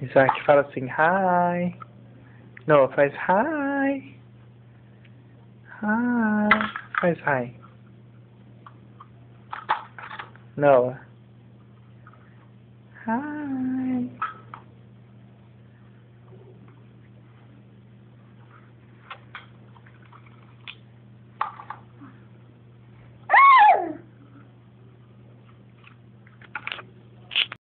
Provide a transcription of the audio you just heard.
He's fala assim, hi. No, faz hi. Hi. Faz hi. No. Hi.